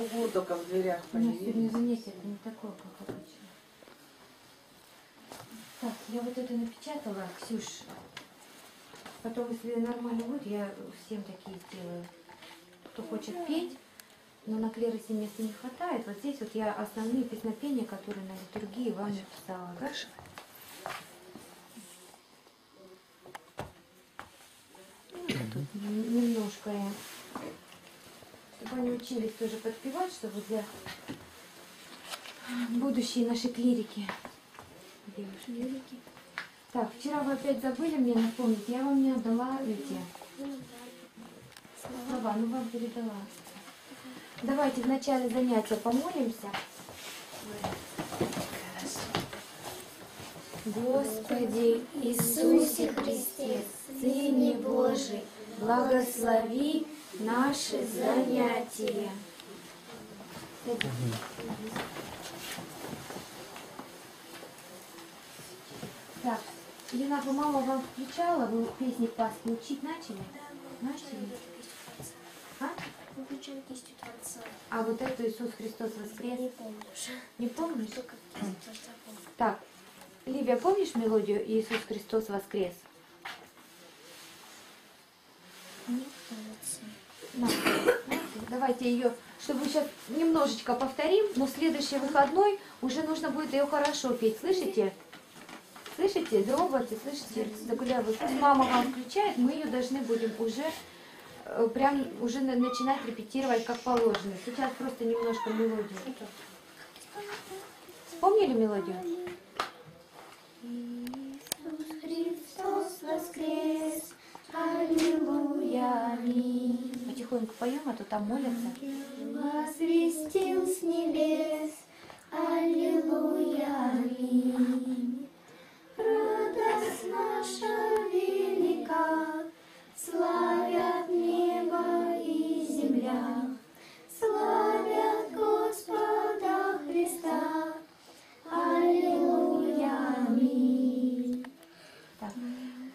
углу только в дверях нас появились. занятие это не такое, как обычно. Так, я вот это напечатала, Ксюш. Потом, если нормально будет, я всем такие сделаю. Кто хочет петь, но на клиросе места не хватает. Вот здесь вот я основные песнопения, которые на литургии вам написала. Да? Ну, тут немножко я. Чтобы они учились тоже подпевать, чтобы для будущие наши клирики. Клирики? Так, вчера вы опять забыли мне напомнить, я вам не отдала эти слова, ну вам передала. Давайте в начале занятия помолимся. Господи Иисусе Христе, Сыне Божий, благослови наши занятия. Так, Лена, бы мама вам включала, вы песни Пасхи учить начали? Начали? А? Кистью Творца. А вот эту Иисус Христос воскрес? Не помню. Не помнишь? Только кистью. Так, Ливия, помнишь мелодию «Иисус Христос воскрес»? Нет, молодцы. Давайте ее, чтобы сейчас немножечко повторим, но в следующий выходной уже нужно будет ее хорошо петь. Слышите? Слышите? Дробайте, слышите? Загулявы. Мама вам включает, мы ее должны будем уже э, прям уже на- начинать репетировать как положено. Сейчас просто немножко мелодию. Вспомнили мелодию? Потихоньку поем, а то там молятся. Возвестил с небес, Аллилуйя, аминь. Радость наша велика, славят небо и земля, славят Господа Христа, Аллилуйя, аминь. Так.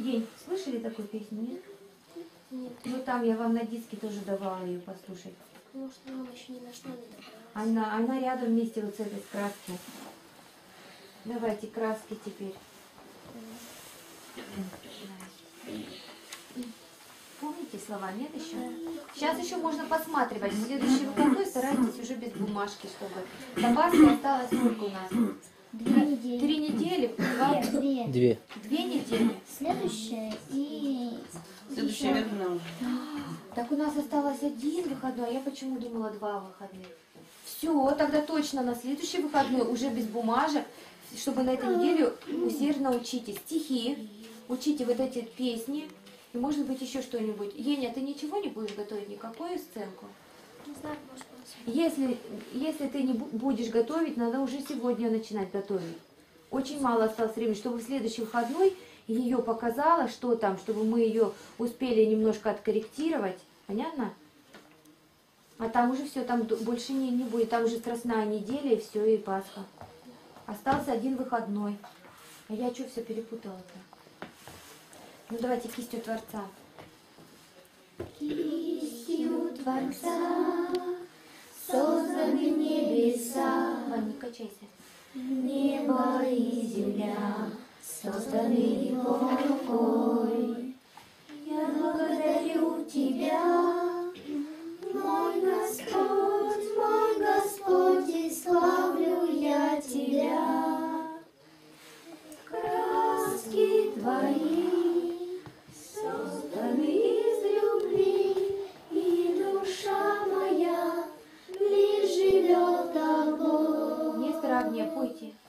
Ей, слышали такую песню, нет? Там я вам на диске тоже давала ее послушать. потому что мама еще ни на что не добралась. Она, она рядом вместе вот с этой краской. Давайте краски теперь. Помните слова, нет еще? Сейчас еще можно посматривать. В следующий выходной старайтесь уже без бумажки, чтобы. До Пасхи осталось сколько у нас? Две недели. Три недели? Две. Две. Две недели? Следующая и... Следующая уже. Так у нас осталось один выходной, а я почему думала два выходных? Все, тогда точно на следующий выходной уже без бумажек, чтобы на этой неделе усердно учите стихи, учите вот эти песни, и может быть еще что-нибудь. Еня, ты ничего не будешь готовить, никакую сценку? Не знаю, может, посмотрим. Если, если ты не бу- будешь готовить, надо уже сегодня начинать готовить. Очень мало осталось времени, чтобы в следующий выходной ее показала, что там, чтобы мы ее успели немножко откорректировать. Понятно? А там уже все, там больше не, не будет. Там уже страстная неделя и все, и Пасха. Остался один выходной. А я что все перепутала-то? Ну давайте кистью Творца. Кистью Творца созданы небеса, Вань, не качайся. Небо и земля, созданы его рукой. Я благодарю Тебя, тобой. Нестор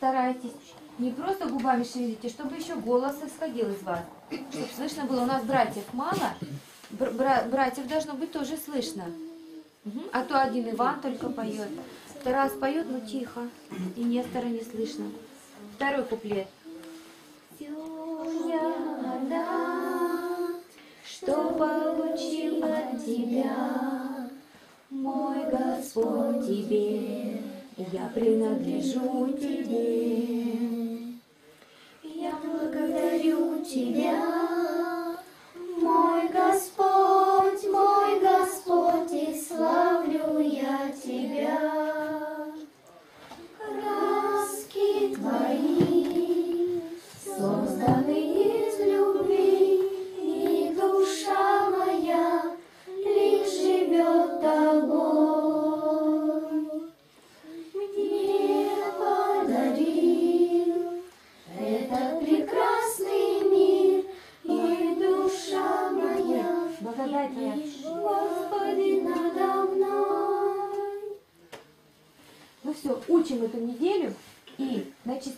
Старайтесь. Не просто губами шевелите, чтобы еще голос исходил из вас. Чтобы слышно было. У нас братьев мало. Бр- бра- братьев должно быть тоже слышно. Мгм. А то один Иван только поет. Тарас поет, но тихо. И Нестора не слышно. Второй куплет. Все я что получил от тебя, мой Господь тебе, я принадлежу тебе. Я благодарю Тебя,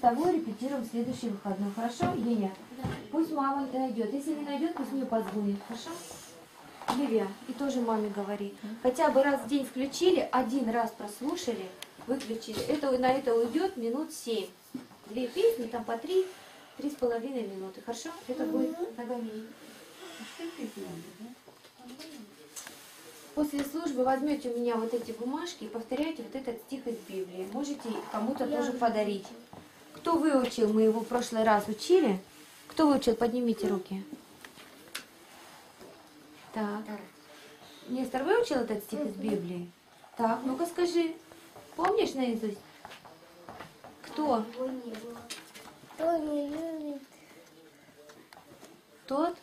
чистовой репетируем следующий выходной. Хорошо, Еня? Пусть мама найдет. Если не найдет, пусть мне позвонит. Хорошо? Ливия, и тоже маме говори. Хотя бы раз в день включили, один раз прослушали, выключили. Это на это уйдет минут семь. Две песни, там по три, три с половиной минуты. Хорошо? Это будет нагони. После службы возьмете у меня вот эти бумажки и повторяйте вот этот стих из Библии. Можете кому-то тоже подарить. Кто выучил, мы его в прошлый раз учили. Кто выучил, поднимите руки. Так. Нестор выучил этот стих из Библии? Так, ну-ка скажи. Помнишь наизусть? Кто? Кто не любит, Тот?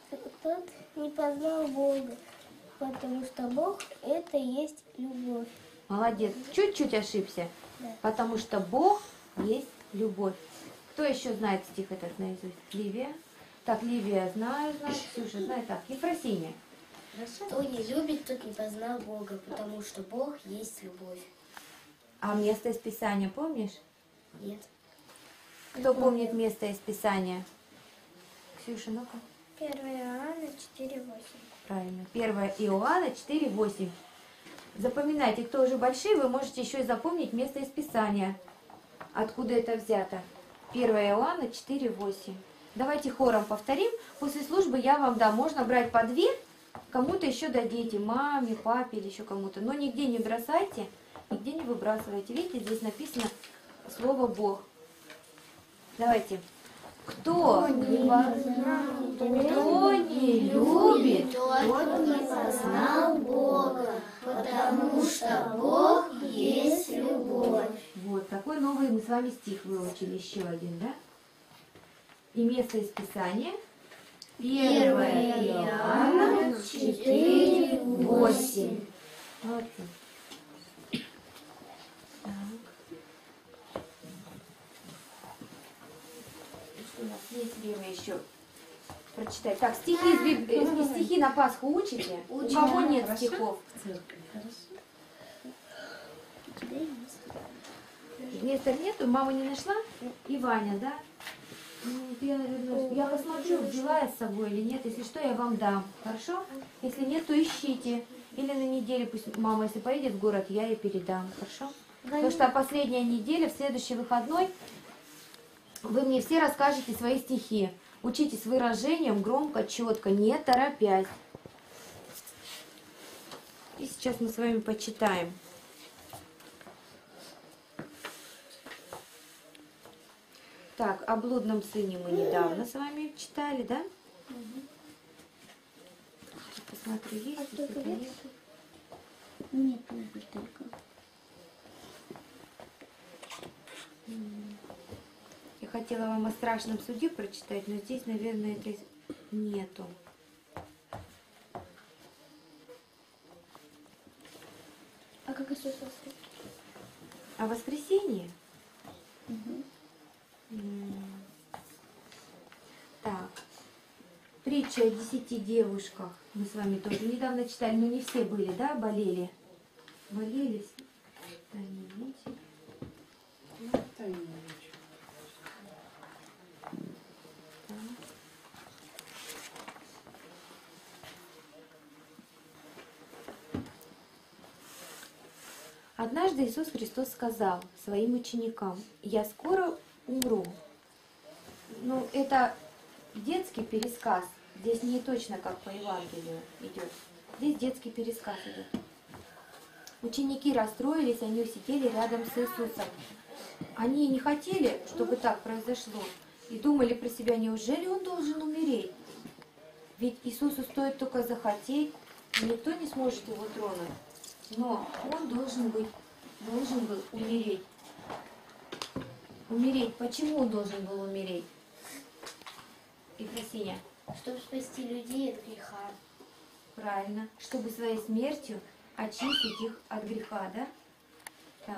тот не познал Бога, потому что Бог – это есть любовь. Молодец. Чуть-чуть ошибся. Потому что Бог есть любовь. Кто еще знает стих этот наизусть? Ливия? Так, Ливия знаю, знает. Ксюша знает. Так, Ефросинья. Кто не любит, тот не познал Бога, потому что Бог есть любовь. А место из Писания помнишь? Нет. Кто помнит место из Писания? Ксюша, ну-ка. 1 Иоанна 4,8. Правильно. 1 Иоанна 4,8. Запоминайте, кто уже большие, вы можете еще и запомнить место из Писания. Откуда это взято? 1 Иоанна 4,8. Давайте хором повторим. После службы я вам дам. Можно брать по две, кому-то еще дадите, маме, папе или еще кому-то. Но нигде не бросайте, нигде не выбрасывайте. Видите, здесь написано слово Бог. Давайте. Кто не познал, кто не любит, Тот не познал Бога, потому что Бог есть любовь. Вот, такой новый мы с вами стих выучили, еще один, да? И место из Писания. 1 Иоанна 4, 8. Молодцы. У нас есть время еще прочитать? Так, стихи, из Биб- э, стихи на Пасху учите? У кого нет стихов? Нестор нету, мама не нашла? И Ваня, да? Ну, я, наверное, я посмотрю, взяла я с собой или нет. Если что, я вам дам. Хорошо? Если нет, то ищите. Или на неделю, пусть мама, если поедет в город, я ей передам. Хорошо? Потому что последняя неделя, в следующий выходной, вы мне все расскажете свои стихи. Учитесь выражением громко, четко, не торопясь. И сейчас мы с вами почитаем. Так, о блудном сыне мы недавно с вами читали, да? Посмотрю, есть ли это, нет. Нет, любит только. Я хотела вам о страшном суде прочитать, но здесь, наверное, это нету. А как Иисус воскрес? О воскресенье? Притча о десяти девушках. Мы с вами тоже недавно читали, но не все были, да, болели? Болели? Да, не. Однажды Иисус Христос сказал своим ученикам, «Я скоро умру, ну, это детский пересказ. Здесь не точно, как по Евангелию идет. Здесь детский пересказ идет. Ученики расстроились, они сидели рядом с Иисусом. Они не хотели, чтобы так произошло, и думали про себя, неужели он должен умереть? Ведь Иисусу стоит только захотеть, и никто не сможет его тронуть. Но он должен быть, должен был умереть. Умереть. Почему он должен был умереть? Ефросиня, Чтобы спасти людей от греха. правильно. Чтобы своей смертью очистить их от греха, да? Так.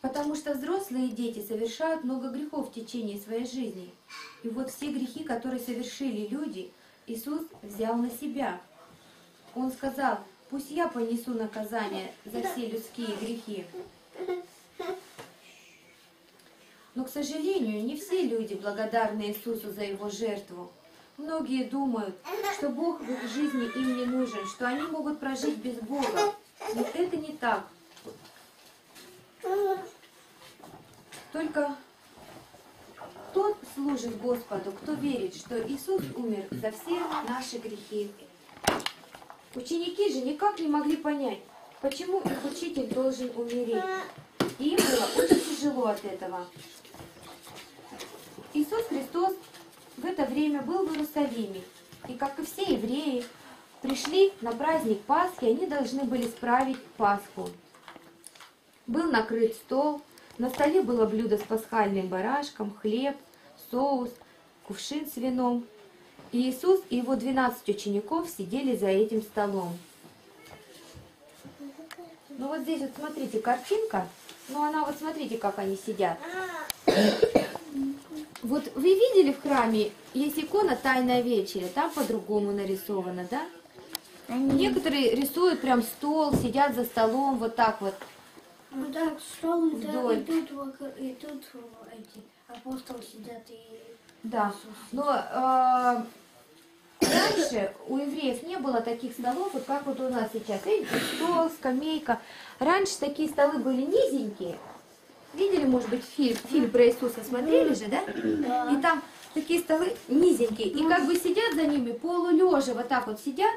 Потому что взрослые дети совершают много грехов в течение своей жизни. И вот все грехи, которые совершили люди, Иисус взял на себя. Он сказал, пусть я понесу наказание за все людские грехи. Но, к сожалению, не все люди благодарны Иисусу за его жертву. Многие думают, что Бог в их жизни им не нужен, что они могут прожить без Бога. Но это не так. Только тот служит Господу, кто верит, что Иисус умер за все наши грехи. Ученики же никак не могли понять, почему их учитель должен умереть. И им было очень тяжело от этого. Иисус Христос в это время был в Иерусалиме. И как и все евреи, пришли на праздник Пасхи, они должны были справить Пасху. Был накрыт стол, на столе было блюдо с пасхальным барашком, хлеб, соус, кувшин с вином. И Иисус и его 12 учеников сидели за этим столом. Ну вот здесь вот смотрите картинка, ну она вот смотрите, как они сидят. Вот вы видели в храме, есть икона «Тайная вечеря», там по-другому нарисовано, да? Некоторые рисуют прям стол, сидят за столом, вот так вот. Ну так, стол, да, и тут, и тут эти апостолы сидят и Да. Но э, раньше у евреев не было таких столов, вот как вот у нас сейчас. Видите, стол, скамейка. Раньше такие столы были низенькие. Видели, может быть, фильм, фильм про Иисуса смотрели же, да? И там такие столы низенькие. И как бы сидят за ними полулежа, вот так вот сидят.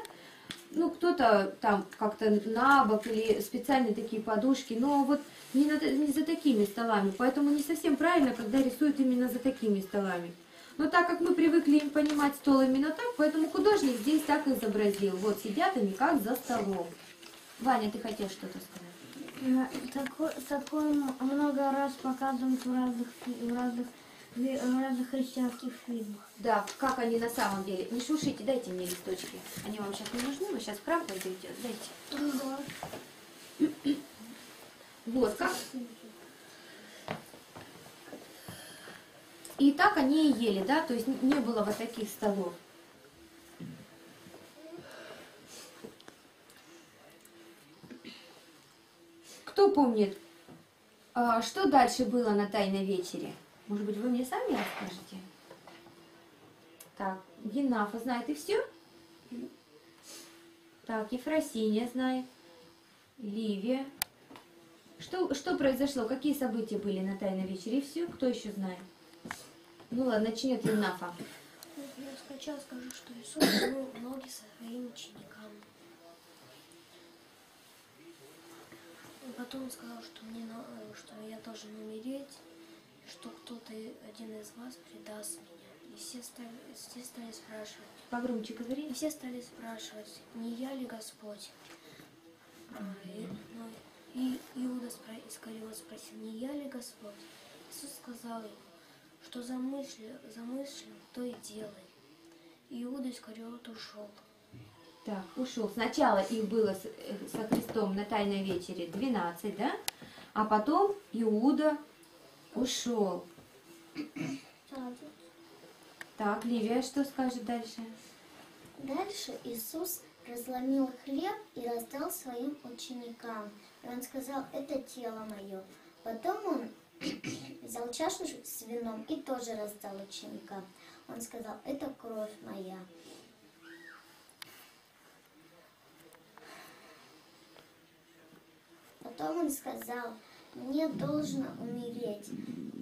Ну, кто-то там как-то на бок или специальные такие подушки, но вот не, на- не за такими столами. Поэтому не совсем правильно, когда рисуют именно за такими столами. Но так как мы привыкли им понимать стол именно так, поэтому художник здесь так изобразил. Вот сидят они как за столом. Ваня, ты хотел что-то сказать? Такой, такой много раз показывают в разных, в разных, в разных христианских фильмах. Да, как они на самом деле. Не шушите, дайте мне листочки. Они вам сейчас не нужны, вы сейчас в храм пойдете. Дайте. Вот, как... И так они и ели, да, то есть не было вот таких столов. Кто помнит, а, что дальше было на Тайной вечере? Может быть, вы мне сами расскажете? Так, Генафа знает и все? Так, Ефросиния знает. Ливия. Что, что произошло? Какие события были на Тайной вечере? И все? Кто еще знает? Ну ладно, начнет Енафа. Я сначала скажу, что Иисус мыл ноги своим ученикам. И потом он сказал, что, мне, на- э, что я должен умереть, и что кто-то и- один из вас предаст меня. И все стали, все стали спрашивать. Погромче И говори. все стали спрашивать, не я ли Господь? И, ну, и Иуда спро- Искариот спросил, не я ли Господь? Иисус сказал ему, что замыслил, замыслил, то и делай. Иуда Искариот ушел. Так, ушел. Сначала их было с- э, со Христом на Тайной вечере 12, да? А потом Иуда ушел. Так, Ливия что скажет дальше? Дальше Иисус разломил хлеб и раздал своим ученикам. И он сказал, это тело мое. Потом он взял чашу с вином и тоже раздал ученикам. Он сказал, это кровь моя. Потом он сказал, мне должно умереть,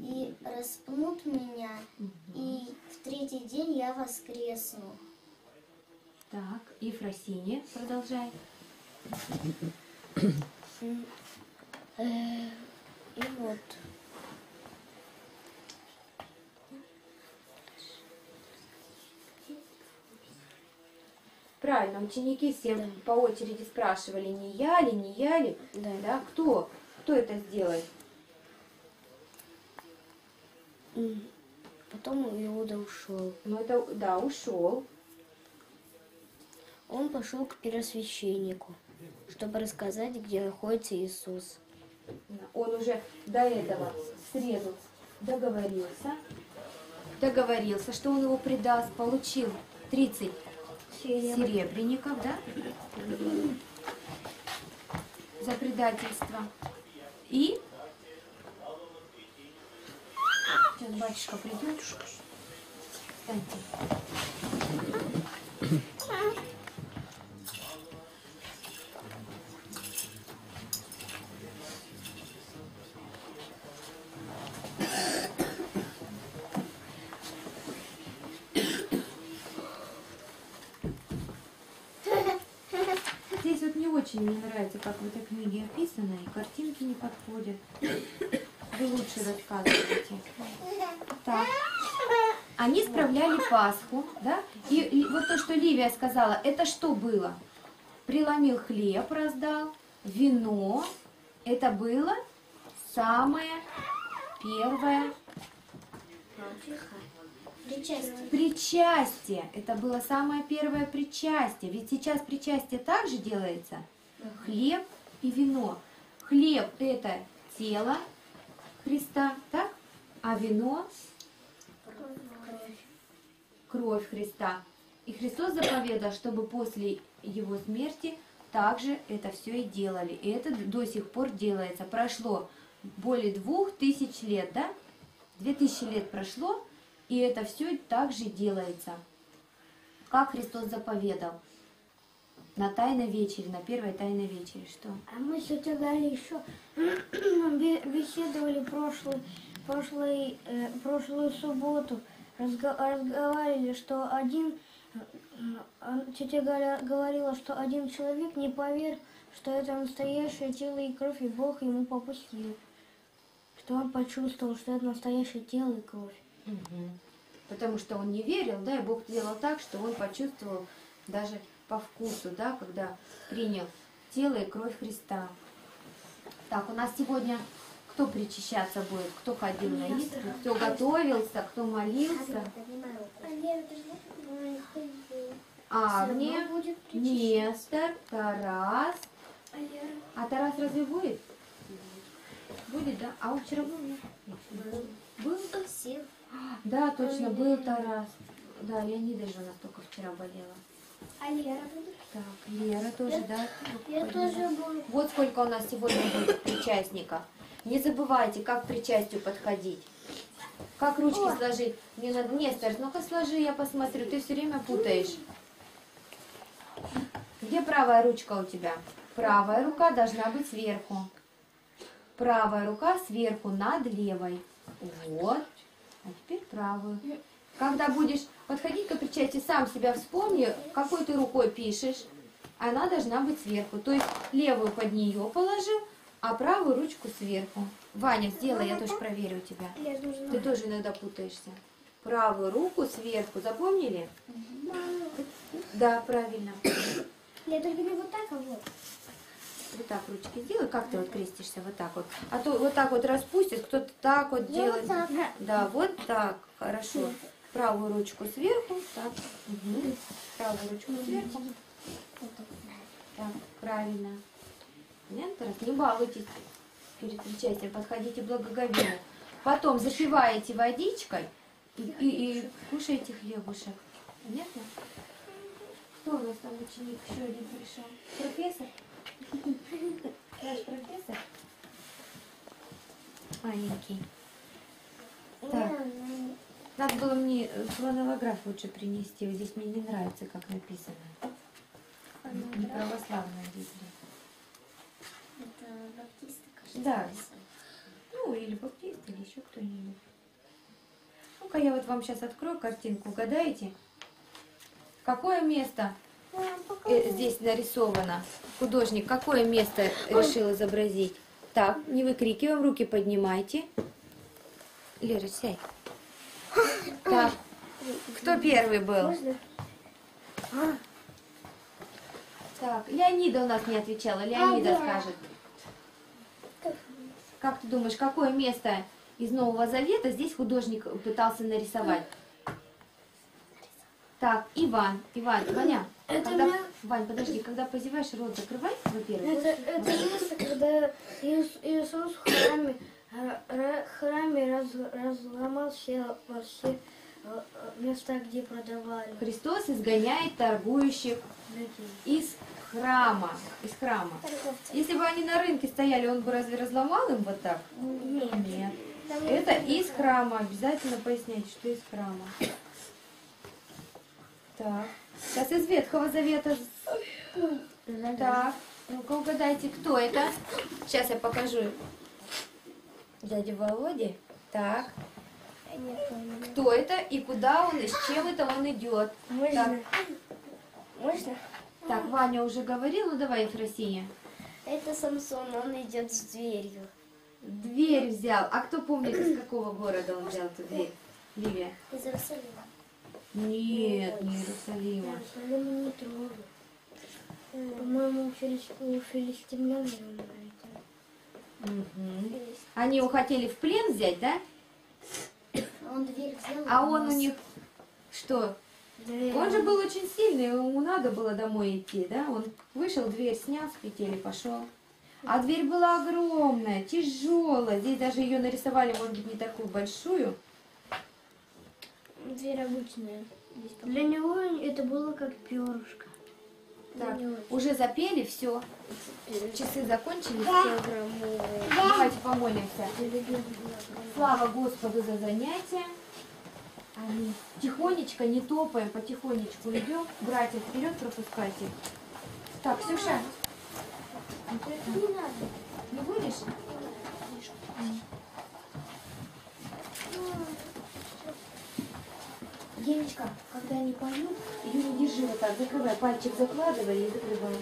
и распнут меня, и в третий день я воскресну. Так, Ефросиния, продолжай. Э, И вот. Правильно, ученики всем по очереди спрашивали, не я ли, не я ли. Да. Да, кто? Кто это сделает? Потом Иуда ушел. Ну, это, да, ушел. Он пошел к первосвященнику, чтобы рассказать, где находится Иисус. Он уже до этого в среду договорился. Договорился, что он его предаст, получил 30 серебряников, да? За предательство. И сейчас батюшка придет. Встаньте. Здесь вот не очень мне нравится, как в этой книге описано, и картинки не подходят. Вы лучше рассказываете. Так. Они справляли Пасху, да? И, и вот то, что Ливия сказала, это что было? Преломил хлеб, раздал, вино. Это было самое первое Причастие. Причастие. Это было самое первое причастие. Ведь сейчас причастие также делается. Хлеб и вино. Хлеб – это тело Христа, так? А вино – кровь Христа. И Христос заповедал, чтобы после Его смерти также это все и делали. И это до сих пор делается. Прошло более двух тысяч лет, да? Две тысячи лет прошло, и это все также делается. Как Христос заповедал. На тайной вечере, на первой тайной вечере. Что? А мы с Галей еще бе- беседовали прошлый, прошлый, э, прошлую субботу. Разго- разговаривали, что один... э, э, Тетя Галя говорила, что один человек не поверил, что это настоящее тело и кровь, и Бог ему попустил. Что он почувствовал, что это настоящее тело и кровь. Потому что он не верил, да, и Бог сделал так, что он почувствовал даже по вкусу, да, когда принял тело и кровь Христа. Так, у нас сегодня кто причащаться будет? Кто ходил на исповедь? Кто готовился? Кто молился? Агния, Нестор, Тарас. А Тарас разве будет? Будет, да? А он вчера был? Нет? Был? Все. Да, точно, был Тарас. Да, Леонида же у нас только вчера болела. А Лера будет? Так, Лера тоже, да? Я тоже буду. Вот сколько у нас сегодня будет причастников. Не забывайте, как к причастию подходить. Как ручки сложить. Мне надо... Нестор, ну-ка сложи, я посмотрю. Ты все время путаешь. Где правая ручка у тебя? Правая рука должна быть сверху. Правая рука сверху над левой. Вот. А теперь правую. Когда будешь подходить к причастию, сам себя вспомни, какой ты рукой пишешь. Она должна быть сверху. То есть левую под нее положил, а правую ручку сверху. Ваня, сделай, я тоже проверю тебя. Ты тоже иногда путаешься. Правую руку сверху, запомнили? Да, правильно. Я только не вот так, а вот. Вот так ручки сделай. Как ты вот крестишься? Вот так вот. А то вот так вот распустишь, кто-то так вот делает. Да, вот так. Хорошо. Правую ручку сверху. Так. Мгм. Правую ручку сверху. Так, правильно. Понятно? Не балуйтесь перед причастием, подходите благоговейно. Потом запиваете водичкой и, и- и кушаете хлебушек. Понятно? Кто у нас там ученик еще один пришел? Профессор? Наш профессор? Маленький. Так. Надо было мне э, фланелограф лучше принести. Вот здесь мне не нравится, как написано. Не православная Библия. Это баптисты, кажется, Да. ну или баптист, или еще кто-нибудь. Ну-ка я вот вам сейчас открою картинку, угадаете? Какое место э, здесь нарисовано? Художник какое место решил изобразить? Так, не выкрикиваем, руки поднимайте. Лера, сядь. Так, кто первый был? Можно? Так, Леонида у нас не отвечала. Леонида скажет. Как ты думаешь, какое место из Нового Завета здесь художник пытался нарисовать? Так, Иван, Иван, Ваня, Это когда- мне- Вань, подожди, когда позеваешь, рот закрывай, во-первых. Это, это место, когда Иис- Иисус в храме, э, ра- храме раз, разломал все, все э, места, где продавали Христос изгоняет торгующих из храма, из храма. Если бы они на рынке стояли, он бы разве разломал им вот так? Нет. Нет. Это из храма. Обязательно поясняйте, что из храма. Так. Сейчас из Ветхого Завета. Так. Ну-ка угадайте, кто это? Сейчас я покажу. Дядя Володя. Так. Кто это и куда он, и с чем это он идет? Можно? Можно? Так, Ваня уже говорил, ну давай, Ефросиния. Это Самсон, он идет с дверью. Дверь взял. А кто помнит, из какого города он взял эту дверь? Ливия. Из Иерусалима. Нет, не Иерусалима. Иерусалим не трогай. По-моему, у филис- у филистимлян. Мгм. Они его хотели в плен взять, да? Он дверь взял. А он у них что? Дверь. Он же был очень сильный, ему надо было домой идти, да? Он вышел, дверь снял с петель и пошел. А дверь была огромная, тяжелая. Здесь даже ее нарисовали, может быть, не такую большую. Дверь обычная. Для него это было как перышко. Так, уже запели, все. Часы закончились, все. Давайте помолимся. Слава Господу за занятие. Аминь. Тихонечко, не топаем, потихонечку идем. Братья, вперед пропускайте. Так, Ксюша. Не надо. Не будешь? Денечка, когда они поют, ее не держи вот так, закрывай, пальчик закладывай и закрывай.